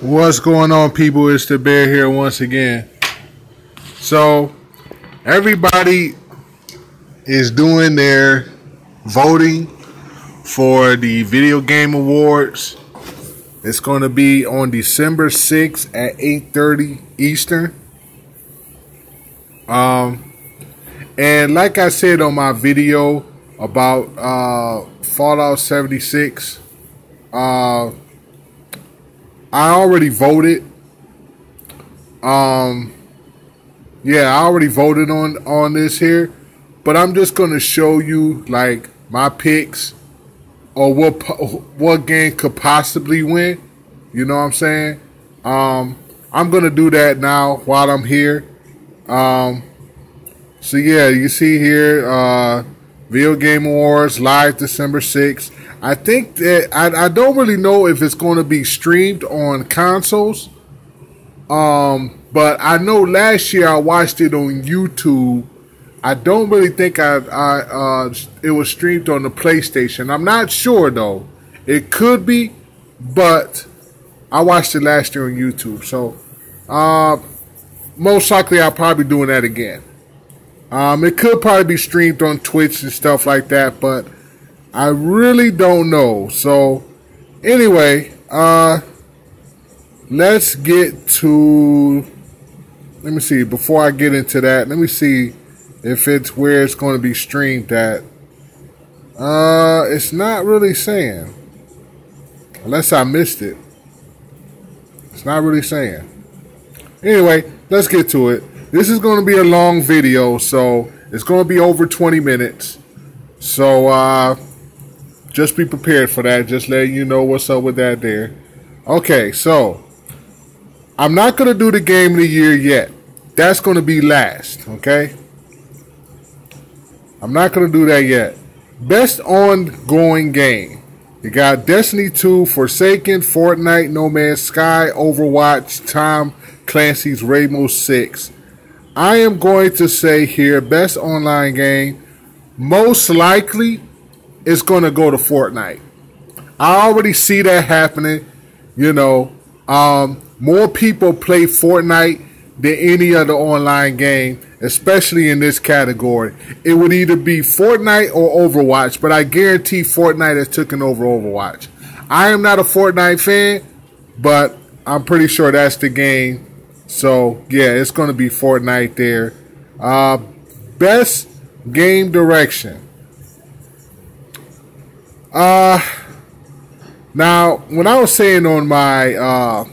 What's going on, people? It's the Bear here once again. So, everybody is doing their voting for the Video Game Awards. It's going to be on December 6th at 8:30 Eastern. Um, and like I said on my video about uh, Fallout 76, uh, I already voted. Um, yeah, I already voted on on this here, but I'm just gonna show you like my picks or what what game could possibly win. You know what I'm saying? Um, I'm gonna do that now while I'm here. Um, so yeah, you see here, uh, Video Game Awards live December 6th. I think that I, I don't really know if it's going to be streamed on consoles. Um, but I know last year I watched it on YouTube. I don't really think I, I uh, it was streamed on the PlayStation. I'm not sure though. It could be, but I watched it last year on YouTube. So, uh, most likely I'll probably doing that again. Um, it could probably be streamed on Twitch and stuff like that, but I really don't know. So, anyway, uh, let's get to. Let me see. Before I get into that, let me see if it's where it's going to be streamed at. Uh, it's not really saying. Unless I missed it. It's not really saying. Anyway, let's get to it. This is going to be a long video, so it's going to be over 20 minutes. So uh, just be prepared for that. Just letting you know what's up with that there. Okay, so I'm not going to do the game of the year yet. That's going to be last, okay? I'm not going to do that yet. Best ongoing game. You got Destiny 2, Forsaken, Fortnite, No Man's Sky, Overwatch, Tom Clancy's Rainbow Six. I am going to say here, best online game, most likely it's going to go to Fortnite. I already see that happening. You know, um, more people play Fortnite than any other online game, especially in this category. It would either be Fortnite or Overwatch, but I guarantee Fortnite has taken over Overwatch. I am not a Fortnite fan, but I'm pretty sure that's the game so yeah, it's going to be Fortnite there. Uh, best game direction. Uh, now when I was saying on my uh,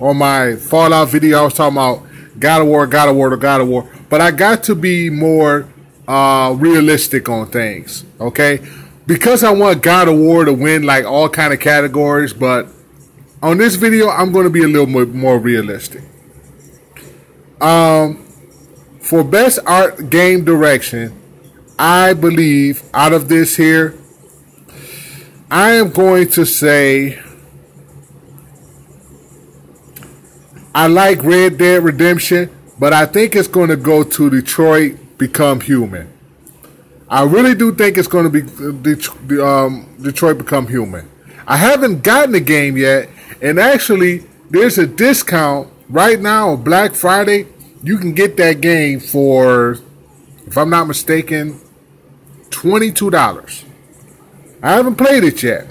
on my Fallout video, I was talking about God of War, God of War, God of War, but I got to be more uh, realistic on things. Okay, because I want God of War to win like all kind of categories, but on this video, I'm going to be a little more, more realistic. Um, for best art game direction, I believe out of this here, I am going to say I like Red Dead Redemption, but I think it's going to go to Detroit Become Human. I really do think it's going to be um, Detroit Become Human. I haven't gotten the game yet, and actually, there's a discount right now on Black Friday you can get that game for, if I'm not mistaken, $22. I haven't played it yet.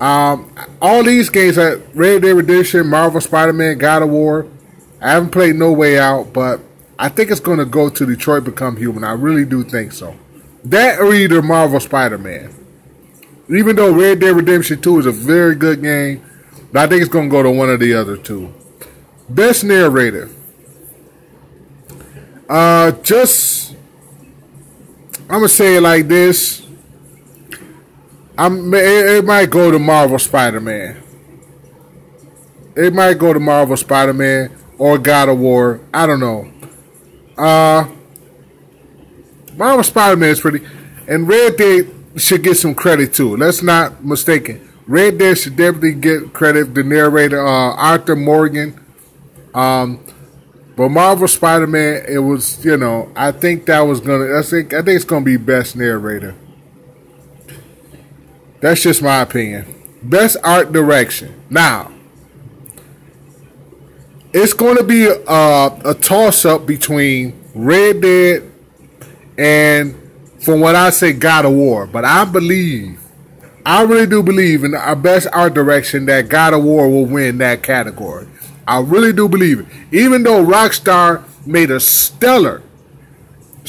Um, all these games, are Red Dead Redemption, Marvel Spider-Man, God of War, I haven't played No Way Out, but I think it's going to go to Detroit Become Human. I really do think so. That or either Marvel Spider-Man. Even though Red Dead Redemption 2 is a very good game, but I think it's going to go to one of the other two. Best narrator. Uh, just I'm gonna say it like this. I'm. It, it might go to Marvel Spider-Man. It might go to Marvel Spider-Man or God of War. I don't know. Uh, Marvel Spider-Man is pretty, and Red Dead should get some credit too. Let's not mistaken. Red Dead should definitely get credit. The narrator, uh, Arthur Morgan. Um, but Marvel Spider Man, it was you know I think that was gonna I think I think it's gonna be best narrator. That's just my opinion. Best art direction. Now, it's going to be a, a toss up between Red Dead and, from what I say, God of War. But I believe, I really do believe in our best art direction that God of War will win that category. I really do believe it. Even though Rockstar made a stellar,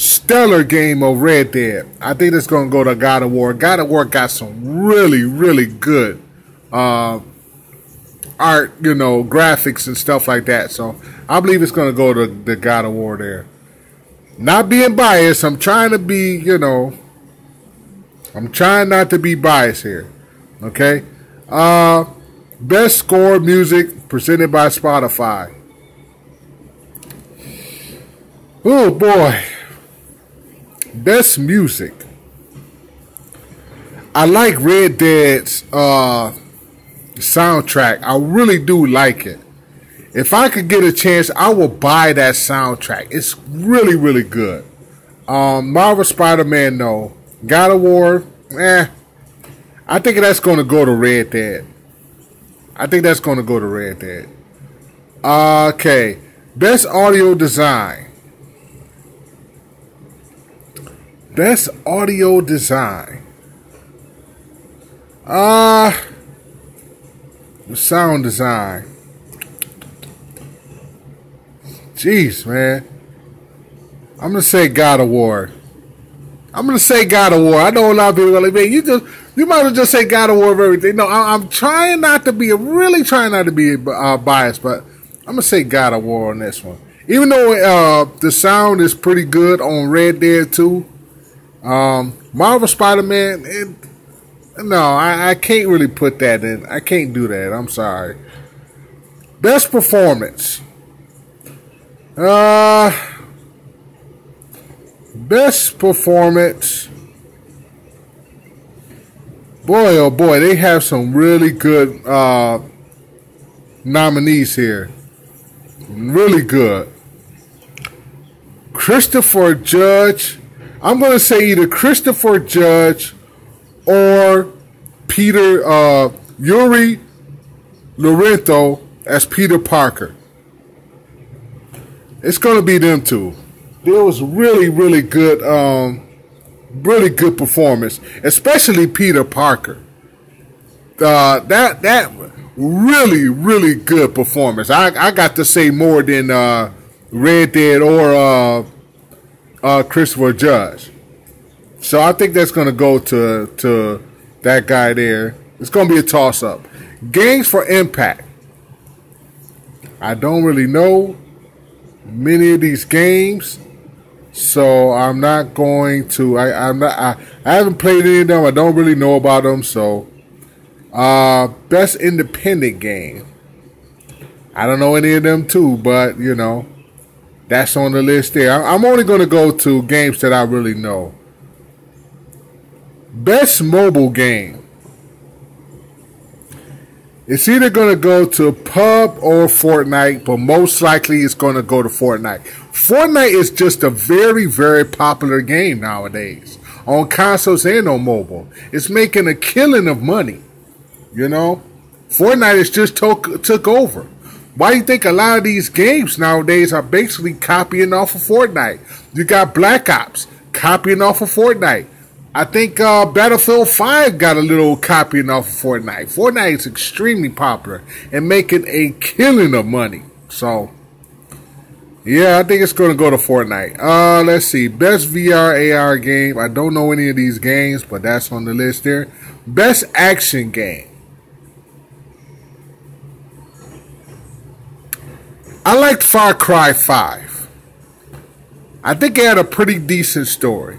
stellar game of Red Dead, I think it's going to go to God of War. God of War got some really, really good uh, art, you know, graphics and stuff like that. So I believe it's going to go to the God of War there. Not being biased, I'm trying to be, you know, I'm trying not to be biased here. Okay? Uh, best score music presented by Spotify. Oh boy. Best music. I like Red Dead's uh soundtrack. I really do like it. If I could get a chance, I will buy that soundtrack. It's really, really good. Um, Marvel Spider-Man, no. God of War, eh. I think that's going to go to Red Dead. I think that's going to go to Red Dead. Okay. Best audio design. Best audio design. Uh the sound design. Jeez, man. I'm gonna say God of War. I'm gonna say God of War. I know a lot of people are like, man, you just you might as well just say God of War of everything. No, I, am trying not to be, really trying not to be uh, biased, but I'm gonna say God of War on this one. Even though uh, the sound is pretty good on Red Dead 2, um, Marvel Spider-Man, no, I, I can't really put that in. I can't do that. I'm sorry. Best performance. Uh, best performance. Boy, oh boy, they have some really good uh, nominees here. Really good. Christopher Judge. I'm going to say either Christopher Judge or Peter uh, Yuri Lorenzo as Peter Parker. It's going to be them two. There was really, really good, um, really good performance, especially Peter Parker. Uh, that that really, really good performance. I I got to say more than uh, Red Dead or uh, uh Christopher Judge. So I think that's going to go to to that guy there. It's going to be a toss up. Games for impact. I don't really know many of these games, so I'm not going to. I, I'm not. I, I haven't played any of them. I don't really know about them. So, uh, best independent game. I don't know any of them too, but you know, that's on the list there. I'm only going to go to games that I really know. Best mobile game. It's either going to go to PUB or Fortnite, but most likely it's going to go to Fortnite. Fortnite is just a very, very popular game nowadays on consoles and on mobile. It's making a killing of money. You know, Fortnite has just took took over. Why do you think a lot of these games nowadays are basically copying off of Fortnite? You got Black Ops copying off of Fortnite. I think uh, Battlefield 5 got a little copying off of Fortnite. Fortnite is extremely popular and making a killing of money. So, yeah, I think it's going to go to Fortnite. Uh, let's see. Best VR AR game. I don't know any of these games, but that's on the list there. Best action game. I liked Far Cry 5. I think it had a pretty decent story.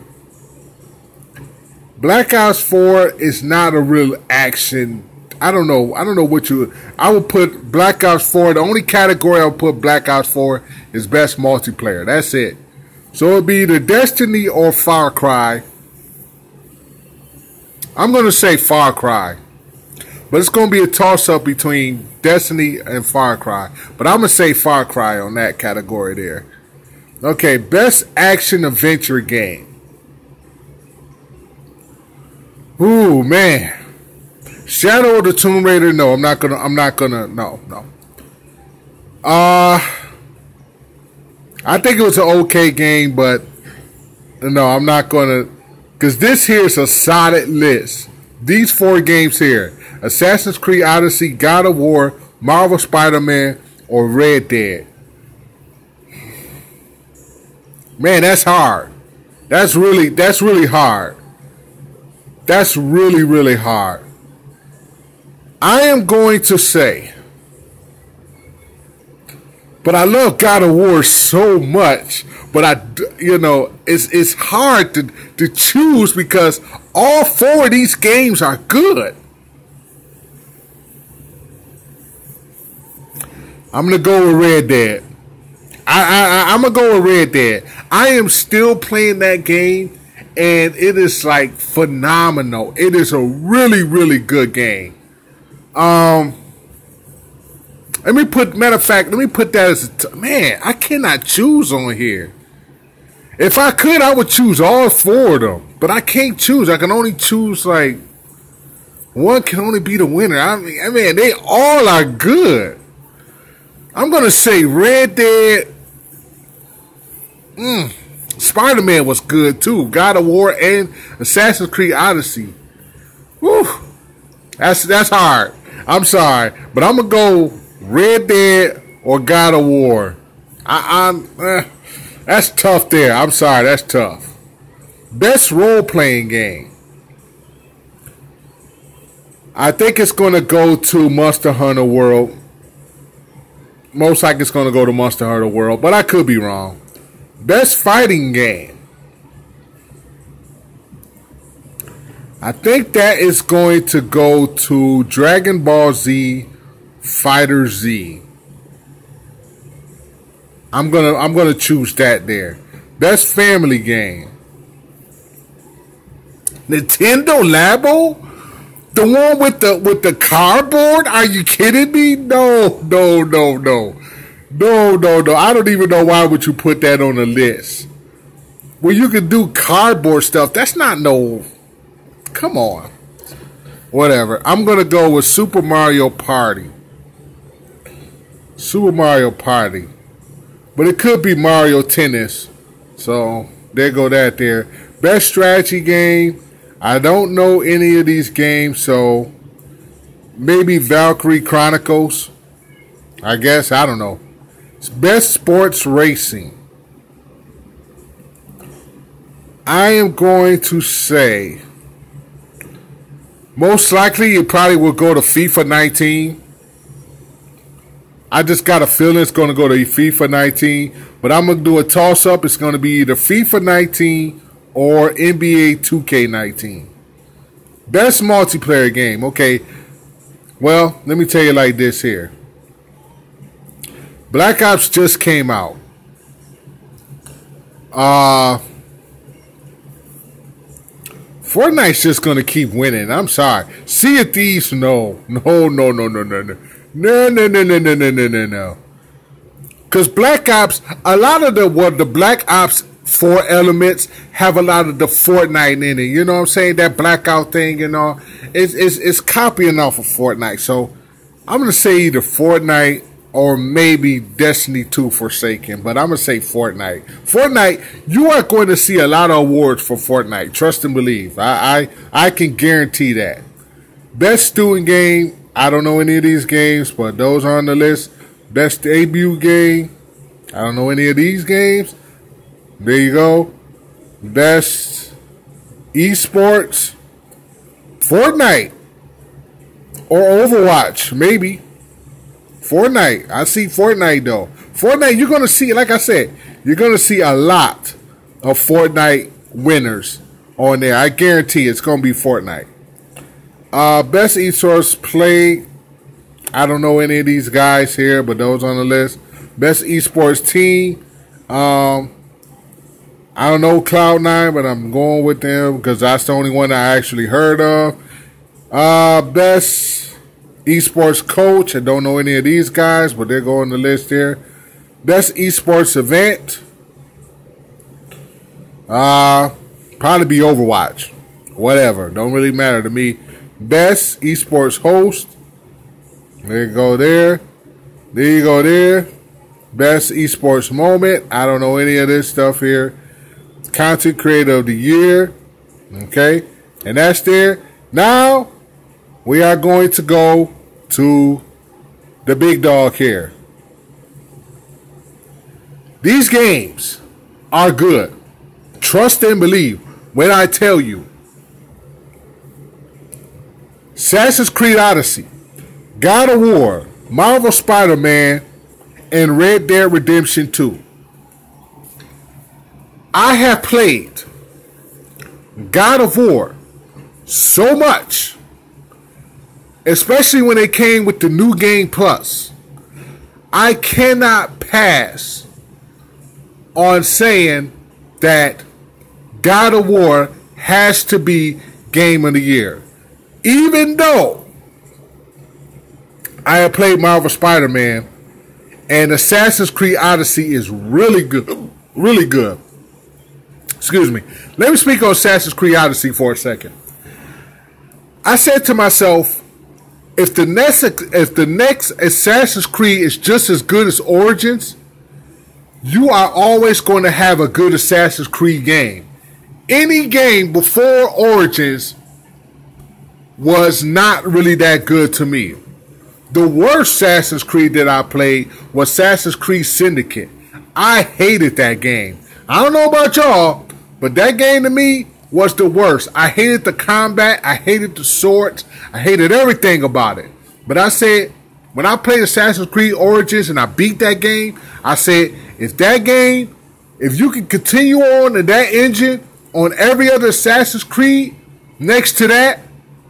Black Ops 4 is not a real action. I don't know. I don't know what you. I would put Black Ops 4. The only category I would put Black Ops 4 is best multiplayer. That's it. So it'd be either Destiny or Far Cry. I'm going to say Far Cry. But it's going to be a toss up between Destiny and Far Cry. But I'm going to say Far Cry on that category there. Okay, best action adventure game. Ooh man, Shadow of the Tomb Raider. No, I'm not gonna. I'm not gonna. No, no. Uh, I think it was an okay game, but no, I'm not gonna. Because this here is a solid list. These four games here: Assassin's Creed Odyssey, God of War, Marvel Spider-Man, or Red Dead. Man, that's hard. That's really that's really hard. That's really really hard. I am going to say but I love God of War so much. But I, you know, it's it's hard to to choose because all four of these games are good. I'm gonna go with Red Dead. I, I I'm gonna go with Red Dead. I am still playing that game, and it is like phenomenal. It is a really really good game. Um. Let me put matter of fact. Let me put that as man. I cannot choose on here. If I could, I would choose all four of them, but I can't choose. I can only choose like one. Can only be the winner. I mean, I mean, they all are good. I'm gonna say Red Dead. Mm, Spider Man was good too. God of War and Assassin's Creed Odyssey. Whew. That's that's hard. I'm sorry, but I'm gonna go Red Dead or God of War. I, am eh, that's tough there. I'm sorry, that's tough. Best role playing game. I think it's to go to Monster Hunter World. Most likely it's going to go to Monster Hunter World, but I could be wrong. Best fighting game. I think that is going to go to Dragon Ball Z Fighter Z. I'm gonna I'm gonna choose that there. Best family game. Nintendo Labo? The one with the with the cardboard? Are you kidding me? No, no, no, no. No, no, no. I don't even know why would you put that on the list. Well, you can do cardboard stuff. That's not no. Come on. Whatever. I'm gonna go with Super Mario Party. Super Mario Party. But it could be Mario Tennis. So there go that there. Best strategy game. I don't know any of these games, so maybe Valkyria Chronicles. I guess I don't know. It's best sports racing. I am going to say most likely it probably will go to FIFA 19. I just got a feeling it's going to go to FIFA 19, but I'm going to do a toss up. It's going to be either FIFA 19 or NBA 2K19. Best multiplayer game. Okay. Well, let me tell you like this here. Black Ops just came out. Uh Fortnite's just gonna keep winning. I'm sorry. Sea of Thieves, no, no, no, no, no, no, no. No, no, no, no, no, no, no, no, no. Because Black Ops, a lot of the what the Black Ops four elements have a lot of the Fortnite in it. You know what I'm saying? That blackout thing and all. It's it's it's copying off of Fortnite. So I'm gonna say either Fortnite or maybe Destiny 2 Forsaken, but I'm gonna say Fortnite. Fortnite, you are going to see a lot of awards for Fortnite. Trust and believe. I I, I can guarantee that. Best student game, I don't know any of these games, but those are on the list. Best debut game. I don't know any of these games. There you go. Best esports. Fortnite. Or Overwatch, maybe. Fortnite. I see Fortnite though. Fortnite, you're gonna see, like I said, you're gonna see a lot of Fortnite winners on there. I guarantee it's gonna be Fortnite. Uh, best esports play. I don't know any of these guys here, but those on the list. Best esports team. Um, I don't know Cloud9, but I'm going with them because that's the only one I actually heard of. Uh, best esports coach. I don't know any of these guys, but they're going the list here. Best esports event. Uh, probably be Overwatch. Whatever. Don't really matter to me. Best esports host. There you go there. There you go there. Best esports moment. I don't know any of this stuff here. Content creator of the year. Okay. And that's there. Now we are going to go to the big dog here. These games are good. Trust and believe when I tell you. Assassin's Creed Odyssey, God of War, Marvel Spider Man, and Red Dead Redemption 2. I have played God of War so much, especially when it came with the new game plus. I cannot pass on saying that God of War has to be game of the year. Even though I have played Marvel Spider Man and Assassin's Creed Odyssey is really good. Really good. Excuse me. Let me speak on Assassin's Creed Odyssey for a second. I said to myself, if the next if the next Assassin's Creed is just as good as Origins, you are always going to have a good Assassin's Creed game. Any game before Origins was not really that good to me. The worst Assassin's Creed that I played was Assassin's Creed Syndicate. I hated that game. I don't know about y'all, but that game to me was the worst. I hated the combat. I hated the swords. I hated everything about it. But I said, when I played Assassin's Creed Origins and I beat that game, I said, if that game, if you can continue on in that engine on every other Assassin's Creed next to that,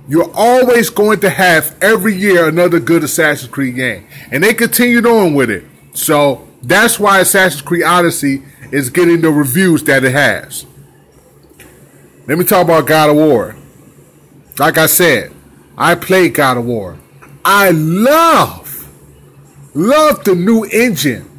you're always going to have every year another good Assassin's Creed game. And they continued on with it. So that's why Assassin's Creed Odyssey is getting the reviews that it has. Let me talk about God of War. Like I said, I played God of War. I love, love the new engine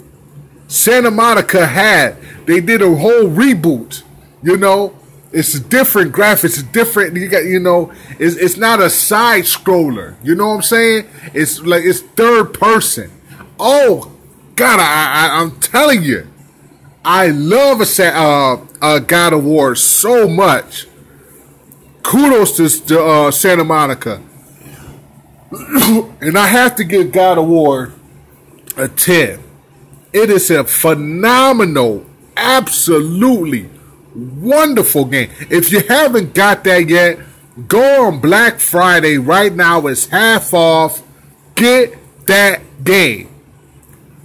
Santa Monica had. They did a whole reboot, you know, it's a different graphics. Different. You got, you know, it's, it's not a side scroller. You know what I'm saying? It's like it's third person. Oh God, I, I am telling you, I love a uh, uh, God of War so much. Kudos to, to uh, Santa Monica, and I have to give God of War a ten. It is a phenomenal, absolutely Wonderful game. If you haven't got that yet, go on Black Friday right now. It's half off. Get that game.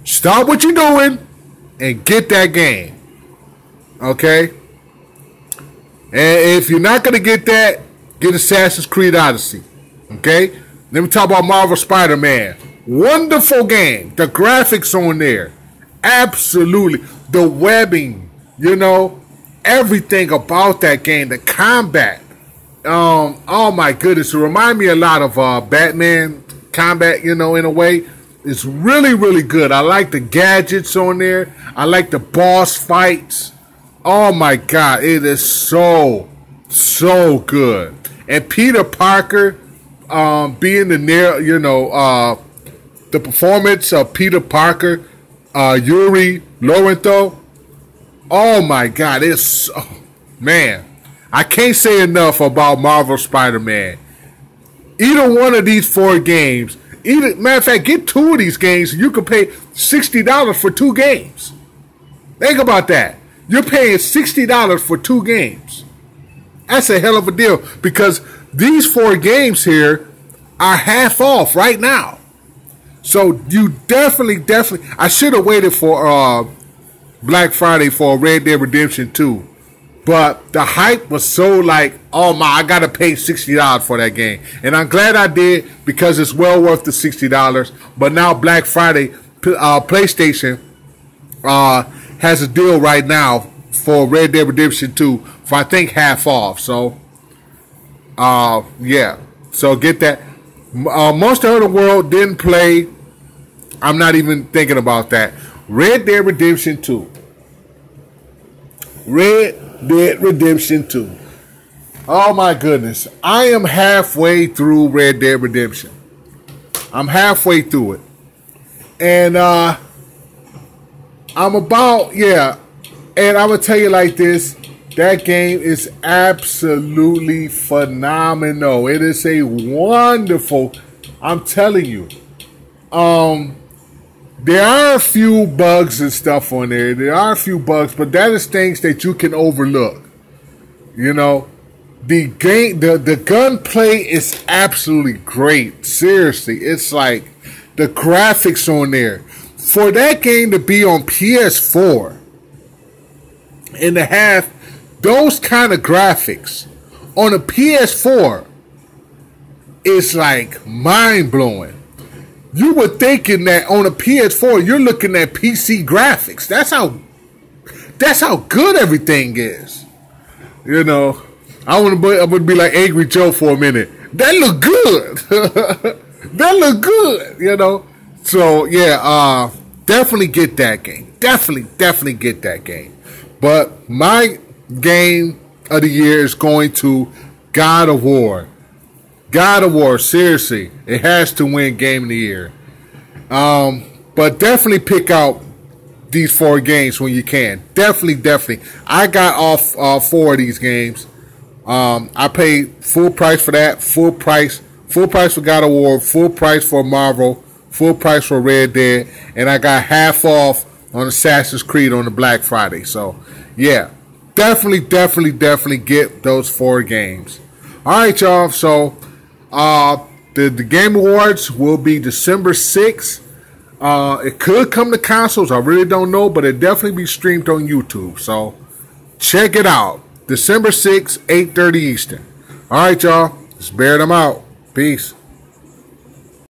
Stop what you're doing and get that game. Okay? And if you're not going to get that, get Assassin's Creed Odyssey. Okay? Let me talk about Marvel Spider Man. Wonderful game. The graphics on there. Absolutely. The webbing, you know, everything about that game, the combat. Um, oh my goodness, it remind me a lot of uh, Batman combat, you know, in a way. It's really, really good. I like the gadgets on there. I like the boss fights. Oh my god, it is so, so good. And Peter Parker, um, being the near, you know, uh, the performance of Peter Parker, uh, Yuri Lorenzo, Oh my God, it's oh, man. I can't say enough about Marvel Spider-Man. Either one of these four games, either matter of fact, get two of these games and you can pay sixty dollars for two games. Think about that. You're paying sixty dollars for two games. That's a hell of a deal because these four games here are half off right now. So you definitely, definitely. I should have waited for uh, Black Friday for Red Dead Redemption 2. But the hype was so like, oh my, I gotta pay sixty dollars for that game, and I'm glad I did because it's well worth the sixty dollars. But now Black Friday, uh, PlayStation uh, has a deal right now for Red Dead Redemption 2 for I think half off. So, uh, yeah, so get that. Uh, Monster Hunter World didn't play. I'm not even thinking about that. Red Dead Redemption 2. Red Dead Redemption 2. Oh my goodness. I am halfway through Red Dead Redemption. I'm halfway through it. And uh I'm about yeah, and I would tell you like this. That game is absolutely phenomenal. It is a wonderful. I'm telling you. Um, there are a few bugs and stuff on there. There are a few bugs, but that is things that you can overlook. You know, the game, the the gunplay is absolutely great. Seriously, it's like the graphics on there for that game to be on PS4 and to have those kind of graphics on a PS4 is like mind blowing. You were thinking that on a PS4 you're looking at PC graphics. That's how that's how good everything is. You know, I want to I would be like Angry Joe for a minute. That look good. that look good. You know. So yeah, uh, definitely get that game. Definitely, definitely get that game. But my game of the year is going to God of War. God of War, seriously, it has to win Game of the Year. Um, but definitely pick out these four games when you can. Definitely, definitely. I got off uh, four of these games. Um, I paid full price for that. Full price, full price for God of War. Full price for Marvel. Full price for Red Dead, and I got half off on Assassin's Creed on the Black Friday. So, yeah, definitely, definitely, definitely get those four games. All right, y'all. So, uh, the the Game Awards will be December sixth. Uh, it could come to consoles. I really don't know, but it definitely be streamed on YouTube. So, check it out. December 6th, 8.30 Eastern. All right, y'all. Let's bear them out. Peace.